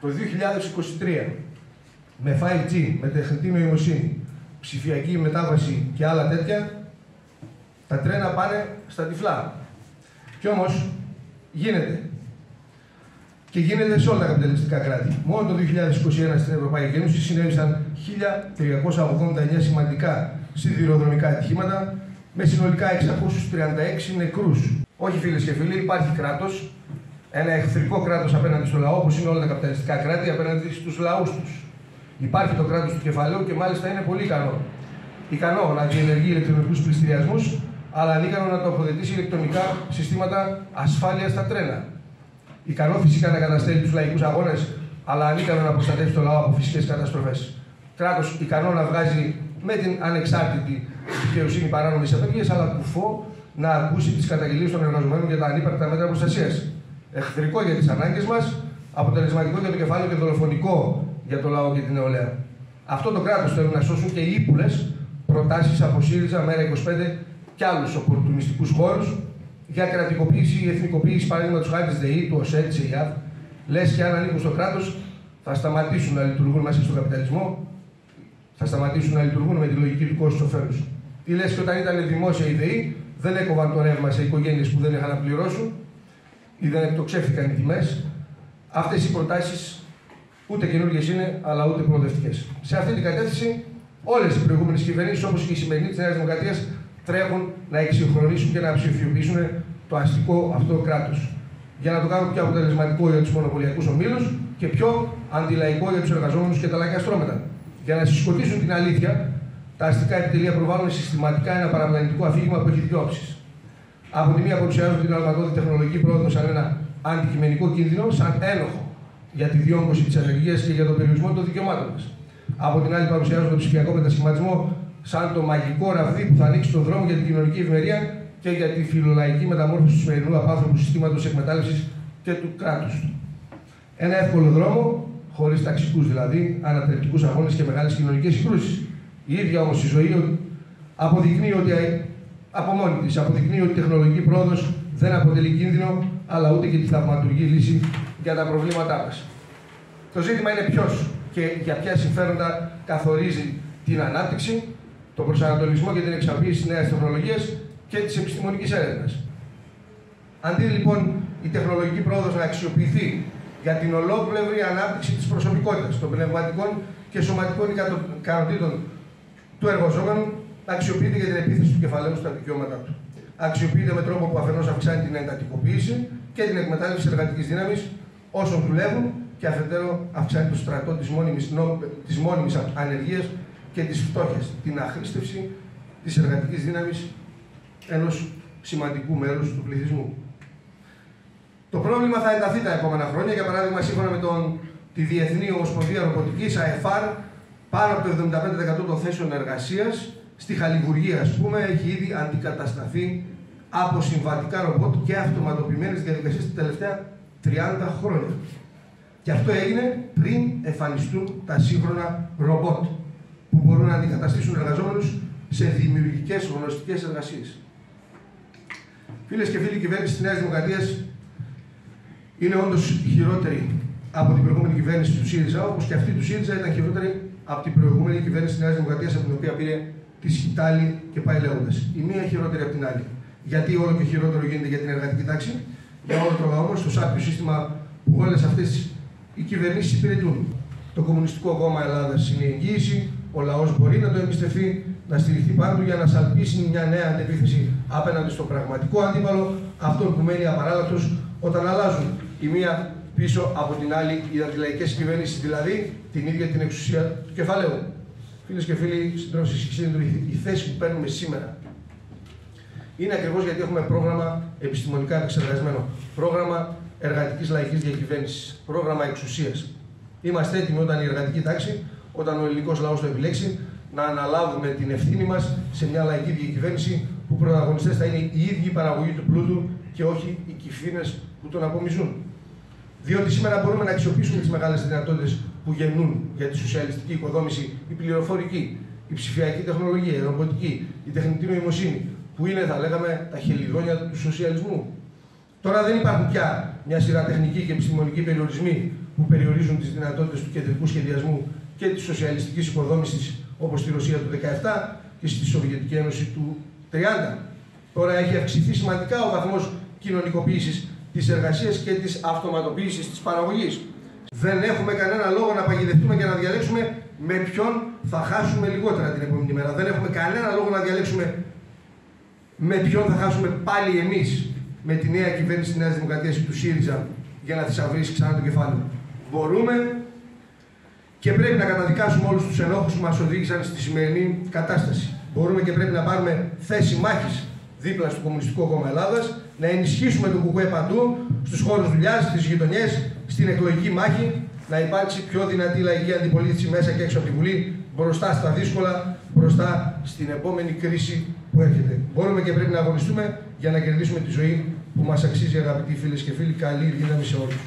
Το 2023 με 5G, με τεχνητή νοημοσύνη, ψηφιακή μετάβαση και άλλα τέτοια, τα τρένα πάνε στα τυφλά. Κι όμως γίνεται. Και γίνεται σε όλα τα καπιταλιστικά κράτη. Μόνο το 2021 στην Ευρωπαϊκή Ένωση συνέβησαν 1.389 σημαντικά σιδηροδρομικά ατυχήματα με συνολικά 636 νεκρούς. Όχι φίλες και φίλοι, υπάρχει κράτος, ένα εχθρικό κράτος απέναντι στο λαό, όπως είναι όλα τα καπιταλιστικά κράτη, απέναντι στους λαούς τους. Υπάρχει το κράτος του κεφαλαίου και μάλιστα είναι πολύ ικανό. Ικανό να διενεργεί ηλεκτρονικούς πληστηριασμούς, αλλά ανίκανο να τοποθετήσει ηλεκτρονικά συστήματα ασφάλειας στα τρένα. Ικανό φυσικά να καταστέλει τους λαϊκούς αγώνες, αλλά ανίκανο να προστατεύσει το λαό από φυσικές καταστροφές. Κράτος ικανό να βγάζει με την ανεξάρτητη δικαιοσύνη παράνομε απεργίε, αλλά κουφό να ακούσει τις καταγγελίες των εργαζομένων για τα ανύπαρκτα μέτρα προστασίας. Εχθρικό για τις ανάγκες μας, αποτελεσματικό για το κεφάλαιο και δολοφονικό για το λαό και την νεολαία. Αυτό το κράτος θέλουν να σώσουν και οι ύπουλε προτάσεις από ΣΥΡΙΖΑ, ΜΕΡΑ 25 και άλλους οπορτουνιστικούς χώρους για κρατικοποίηση ή εθνικοποίηση, παραδείγματος χάρη της ΔΕΗ, του ΟΣΕ, της ΕΙΑΔ. Λες και αν ανήκουν στο κράτος, θα σταματήσουν να λειτουργούν μέσα στον καπιταλισμό, θα σταματήσουν να λειτουργούν με τη λογική του κόστους ωφέλου. Τι λες και όταν ήταν δημόσια η ΔΕΗ, δεν έκοβαν το ρεύμα σε οικογένειες που δεν είχαν να πληρώσουν ή δεν εκτοξεύτηκαν οι τιμές. Αυτές οι προτάσεις ούτε καινούργιες είναι, αλλά ούτε προοδευτικές. Σε αυτή την κατεύθυνση, όλες οι προηγούμενες κυβερνήσεις, όπως και η σημερινή της Νέας Δημοκρατίας, τρέχουν να εξυγχρονίσουν και να ψηφιοποιήσουν το αστικό αυτό κράτος. Για να το κάνουν πιο αποτελεσματικό για τους μονοπωλιακούς ομίλους και πιο αντιλαϊκό για τους εργαζόμενους και τα λαϊκά στρώματα. Για να συσκοτήσουν την αλήθεια, τα αστικά επιτελεία προβάλλουν συστηματικά ένα παραπλανητικό αφήγημα που έχει δύο όψεις. Από τη μία παρουσιάζουν την αλματώδη τεχνολογική πρόοδος σαν ένα αντικειμενικό κίνδυνο, σαν ένοχο για τη διόγκωση της ανεργίας και για τον περιορισμό των δικαιωμάτων μα. Από την άλλη, παρουσιάζουν τον ψηφιακό μετασχηματισμό σαν το μαγικό ραβδί που θα ανοίξει τον δρόμο για την κοινωνική ευημερία και για τη φιλολαϊκή μεταμόρφωση του σημερινού απάνθρωπου συστήματος εκμετάλλευσης και του κράτους του. Ένα εύκολο δρόμο, χωρίς ταξικούς δηλαδή, ανατρεπτικούς αγώνες και μεγάλες κοινωνικές συγκρούσεις. Η ίδια όμως η ζωή αποδεικνύει ότι από μόνη της αποδεικνύει ότι η τεχνολογική πρόοδος δεν αποτελεί κίνδυνο, αλλά ούτε και τη θαυματουργή λύση για τα προβλήματά μας. Το ζήτημα είναι ποιος και για ποια συμφέροντα καθορίζει την ανάπτυξη τον προσανατολισμό και την εξαρτήση της νέας τεχνολογίας και της επιστημονικής έρευνας. Αντί λοιπόν η τεχνολογική πρόοδος να αξιοποιηθεί για την ολόκληρη ανάπτυξη της προσωπικότητας, των πνευματικών και σωματικών ικανοτήτων του εργαζόμενου, αξιοποιείται για την επίθεση του κεφαλαίου στα δικαιώματά του. Αξιοποιείται με τρόπο που αφενός αυξάνει την εντατικοποίηση και την εκμετάλλευση εργατικής δύναμης όσων δουλεύουν και αφετέρου αυξάνει το στρατό της μόνιμης ανεργίας και της φτώχειας, την αχρήστευση της εργατικής δύναμης ενός σημαντικού μέρους του πληθυσμού. Το πρόβλημα θα ενταθεί τα επόμενα χρόνια. Για παράδειγμα, σύμφωνα με τον, τη Διεθνή Ομοσπονδία Ρομποτικής, ΑΕΦΑΡ, πάνω από το 75% των θέσεων εργασίας στη Χαλιβουργία, ας πούμε, έχει ήδη αντικατασταθεί από συμβατικά ρομπότ και αυτοματοποιημένες διαδικασίες τα τελευταία 30 χρόνια. Και αυτό έγινε πριν εμφανιστούν τα σύγχρονα ρομπότ που μπορούν να αντικαταστήσουν εργαζόμενους σε δημιουργικές γνωστικές εργασίες. Φίλες και φίλοι, η κυβέρνηση της Νέας Δημοκρατίας είναι όντως χειρότερη από την προηγούμενη κυβέρνηση του ΣΥΡΙΖΑ, όπως και αυτή του ΣΥΡΙΖΑ ήταν χειρότερη από την προηγούμενη κυβέρνηση της Νέας Δημοκρατίας, από την οποία πήρε τη σκητάλη και πάει λέγοντας. Η μία χειρότερη από την άλλη. Γιατί όλο και χειρότερο γίνεται για την εργατική τάξη, για όλο το λαό στο σάπιο σύστημα που όλες αυτές οι κυβερνήσεις υπηρετούν. Το Κομμουνιστικό Κόμμα Ελλάδας είναι η εγγύηση, ο λαός μπορεί να το εμπιστευτεί, να στηριχθεί πάνω του για να σαλπίσει μια νέα αντεπίθεση απέναντι στο πραγματικό αντίπαλο, αυτόν που μένει απαράλλακτο όταν αλλάζουν η μία πίσω από την άλλη οι αντιλαϊκές κυβέρνηση, δηλαδή την ίδια την εξουσία του κεφαλαίου. Φίλες και φίλοι, συντρόφοι, η θέση που παίρνουμε σήμερα είναι ακριβώς γιατί έχουμε πρόγραμμα επιστημονικά επεξεργασμένο. Πρόγραμμα εργατικής λαϊκής διακυβέρνησης. Πρόγραμμα εξουσίας. Είμαστε έτοιμοι όταν η εργατική τάξη όταν ο ελληνικός λαός το επιλέξει, να αναλάβουμε την ευθύνη μας σε μια λαϊκή διακυβέρνηση που πρωταγωνιστές θα είναι η ίδια παραγωγή του πλούτου και όχι οι κυφίνες που τον απομιζούν. Διότι σήμερα μπορούμε να αξιοποιήσουμε τις μεγάλες δυνατότητες που γεννούν για τη σοσιαλιστική οικοδόμηση η πληροφορική, η ψηφιακή τεχνολογία, η ρομποτική, η τεχνητή νοημοσύνη, που είναι, θα λέγαμε, τα χελιδόνια του σοσιαλισμού. Τώρα δεν υπάρχουν πια μια σειρά τεχνικοί και επιστημονικοί περιορισμοί που περιορίζουν τις δυνατότητες του κεντρικού σχεδιασμού και της σοσιαλιστικής οικοδόμησης όπως στη Ρωσία του 17 και στη Σοβιετική Ένωση του 30. Τώρα έχει αυξηθεί σημαντικά ο βαθμός κοινωνικοποίησης τη εργασία και της αυτοματοποίησης της παραγωγής. Δεν έχουμε κανένα λόγο να παγιδευτούμε και να διαλέξουμε με ποιον θα χάσουμε λιγότερα την επόμενη μέρα. Δεν έχουμε κανένα λόγο να διαλέξουμε με ποιον θα χάσουμε πάλι εμείς με τη νέα κυβέρνηση της Νέας Δημοκρατίας ή του ΣΥΡΙΖΑ για να θησαυρίσει ξανά το κεφάλι. Μπορούμε και πρέπει να καταδικάσουμε όλους τους ενόχους που μας οδήγησαν στη σημερινή κατάσταση. Μπορούμε και πρέπει να πάρουμε θέση μάχης δίπλα στο Κομμουνιστικό Κόμμα Ελλάδας, να ενισχύσουμε τον κουκουέ παντού, στους χώρους δουλειάς, στις γειτονιές, στην εκλογική μάχη, να υπάρξει πιο δυνατή λαϊκή αντιπολίτευση μέσα και έξω από τη Βουλή, μπροστά στα δύσκολα, μπροστά στην επόμενη κρίση που έρχεται. Μπορούμε και πρέπει να αγωνιστούμε για να κερδίσουμε τη ζωή που μας αξίζει, αγαπητοί φίλες και φίλοι. Καλή δύναμη σε όλους.